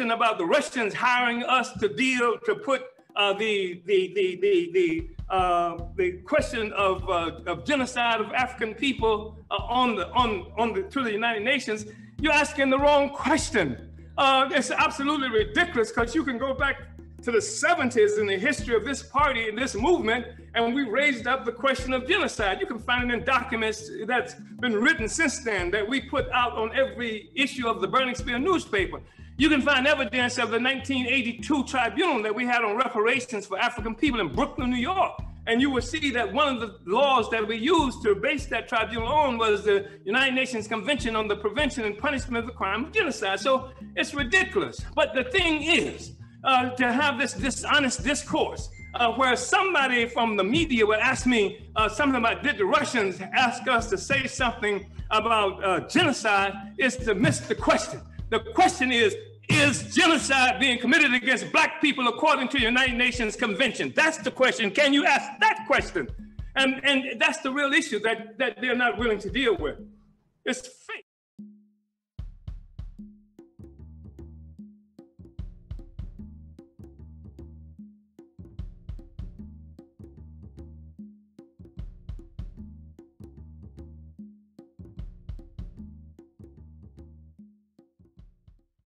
question about the Russians hiring us to deal to put uh, the the the the the, uh, the question of, uh, of genocide of African people uh, on the on on the to the United Nations, you're asking the wrong question. Uh, it's absolutely ridiculous because you can go back to the 70s in the history of this party and this movement, and we raised up the question of genocide. You can find it in documents that's been written since then that we put out on every issue of the Burning Spear newspaper. You can find evidence of the 1982 tribunal that we had on reparations for African people in Brooklyn, New York. And you will see that one of the laws that we used to base that tribunal on was the United Nations Convention on the Prevention and Punishment of the Crime of Genocide. So it's ridiculous. But the thing is, uh, to have this dishonest discourse uh, where somebody from the media would ask me uh, something about did the Russians ask us to say something about uh, genocide is to miss the question. The question is, is genocide being committed against black people according to the United Nations Convention? That's the question. Can you ask that question? And, and that's the real issue that, that they're not willing to deal with. It's